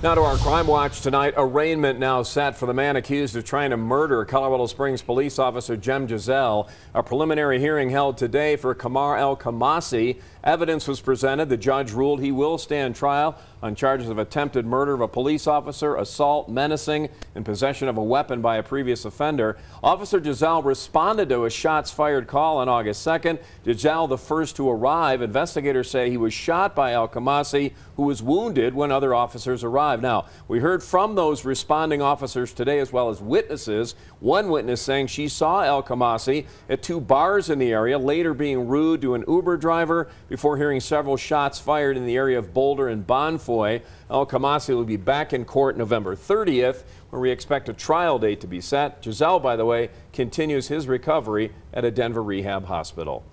Now to our crime watch tonight. Arraignment now set for the man accused of trying to murder Colorado Springs police officer Cem Duzel. A preliminary hearing held today for Kamar El Khamasi. Evidence was presented. The judge ruled he will stand trial on charges of attempted murder of a police officer, assault, menacing, and possession of a weapon by a previous offender. Officer Duzel responded to a shots fired call on August 2nd. Duzel, the first to arrive. Investigators say he was shot by El Khamasi, who was wounded when other officers arrived. Now, we heard from those responding officers today as well as witnesses. One witness saying she saw El Khamasi at two bars in the area, later being rude to an Uber driver before hearing several shots fired in the area of Boulder and Bonfoy. El Khamasi will be back in court November 30th, where we expect a trial date to be set. Duzel, by the way, continues his recovery at a Denver rehab hospital.